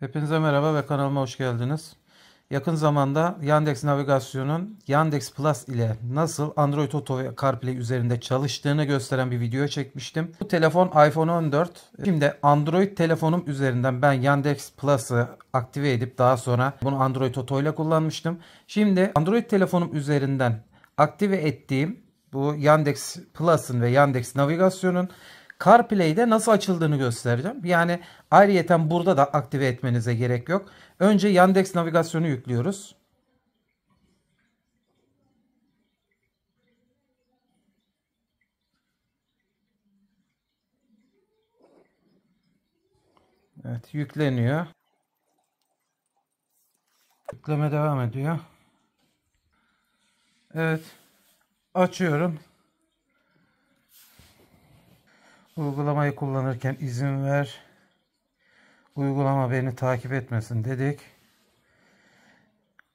Hepinize merhaba ve kanalıma hoş geldiniz. Yakın zamanda Yandex navigasyonun Yandex Plus ile nasıl Android Auto ve CarPlay üzerinde çalıştığını gösteren bir video çekmiştim. Bu telefon iPhone 14. Şimdi Android telefonum üzerinden ben Yandex Plus'ı aktive edip daha sonra bunu Android Auto ile kullanmıştım. Şimdi Android telefonum üzerinden aktive ettiğim bu Yandex Plus'ın ve Yandex navigasyonun CarPlay'de nasıl açıldığını göstereceğim. Yani ayrıyeten burada da aktive etmenize gerek yok. Önce Yandex navigasyonu yüklüyoruz. Evet yükleniyor. Yükleme devam ediyor. Evet. Açıyorum. Uygulamayı kullanırken izin ver. Uygulama beni takip etmesin dedik.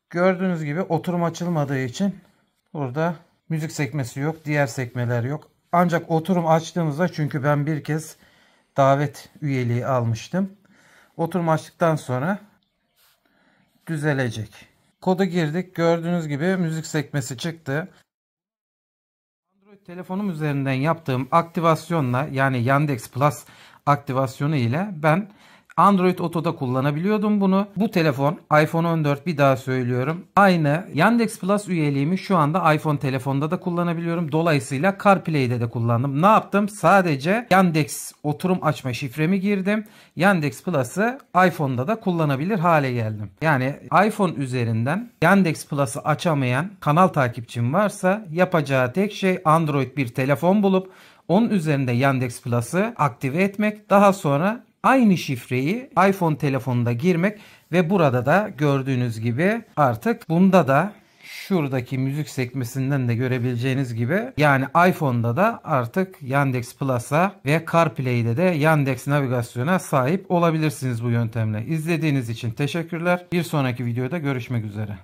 Gördüğünüz gibi oturum açılmadığı için burada müzik sekmesi yok. Diğer sekmeler yok. Ancak oturum açtığımızda çünkü ben bir kez davet üyeliği almıştım. Oturum açtıktan sonra düzelecek. Kodu girdik. Gördüğünüz gibi müzik sekmesi çıktı. Android telefonum üzerinden yaptığım aktivasyonla yani Yandex Plus aktivasyonu ile ben Android Auto'da kullanabiliyordum bunu. Bu telefon iPhone 14 bir daha söylüyorum. Aynı Yandex Plus üyeliğimi şu anda iPhone telefonda da kullanabiliyorum. Dolayısıyla CarPlay'de de kullandım. Ne yaptım? Sadece Yandex oturum açma şifremi girdim. Yandex Plus'ı iPhone'da da kullanabilir hale geldim. Yani iPhone üzerinden Yandex Plus'ı açamayan kanal takipçim varsa yapacağı tek şey Android bir telefon bulup onun üzerinde Yandex Plus'ı aktive etmek. Daha sonra aynı şifreyi iPhone telefonunda girmek ve burada da gördüğünüz gibi artık bunda da şuradaki müzik sekmesinden de görebileceğiniz gibi yani iPhone'da da artık Yandex Plus'a ve CarPlay'de de Yandex navigasyona sahip olabilirsiniz bu yöntemle. İzlediğiniz için teşekkürler. Bir sonraki videoda görüşmek üzere.